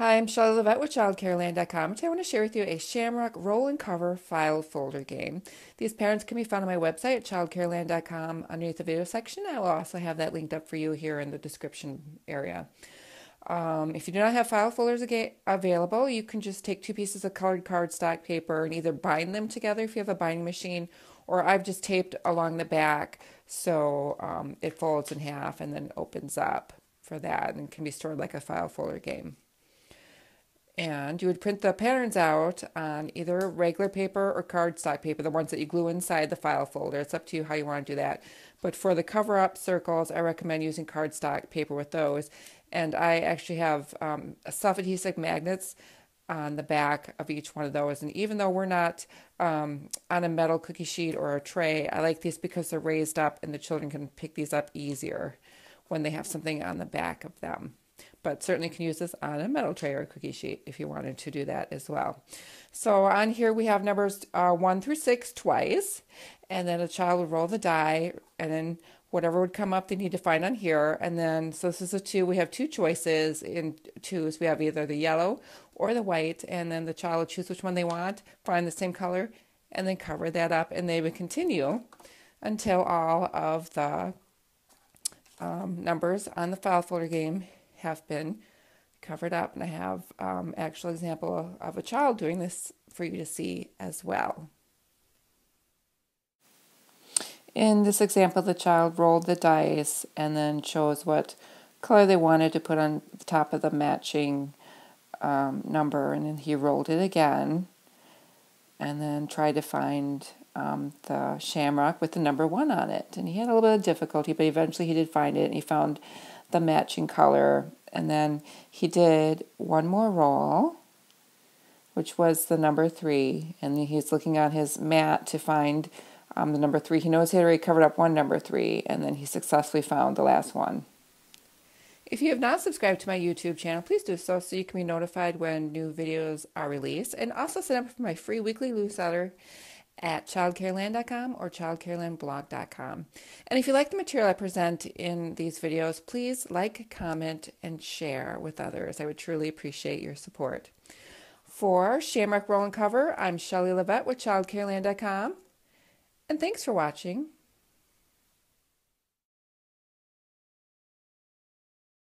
Hi, I'm Shelly Levette with ChildCareLand.com. Today I want to share with you a Shamrock roll and cover file folder game. These patterns can be found on my website at ChildCareLand.com underneath the video section. I will also have that linked up for you here in the description area. Um, if you do not have file folders available, you can just take two pieces of colored cardstock paper and either bind them together if you have a binding machine, or I've just taped along the back so um, it folds in half and then opens up for that and can be stored like a file folder game and you would print the patterns out on either regular paper or cardstock paper, the ones that you glue inside the file folder. It's up to you how you want to do that. But for the cover up circles, I recommend using cardstock paper with those. And I actually have um, self adhesive magnets on the back of each one of those. And even though we're not um, on a metal cookie sheet or a tray, I like these because they're raised up and the children can pick these up easier when they have something on the back of them but certainly can use this on a metal tray or cookie sheet if you wanted to do that as well. So on here we have numbers uh, 1 through 6 twice, and then a child would roll the die, and then whatever would come up they need to find on here. And then, so this is a 2, we have two choices. In 2s we have either the yellow or the white, and then the child would choose which one they want, find the same color, and then cover that up, and they would continue until all of the um, numbers on the file folder game have been covered up. And I have um, actual example of a child doing this for you to see as well. In this example, the child rolled the dice and then chose what color they wanted to put on the top of the matching um, number, and then he rolled it again and then tried to find um, the shamrock with the number one on it. And he had a little bit of difficulty, but eventually he did find it and he found the matching color. And then he did one more roll, which was the number three. And he's looking on his mat to find um, the number three. He knows he had already covered up one number three, and then he successfully found the last one. If you have not subscribed to my YouTube channel, please do so so you can be notified when new videos are released. And also sign up for my free weekly newsletter at childcareland.com or childcarelandblog.com. And if you like the material I present in these videos, please like, comment, and share with others. I would truly appreciate your support. For Shamrock Roll and Cover, I'm Shelly Levette with childcareland.com. And thanks for watching.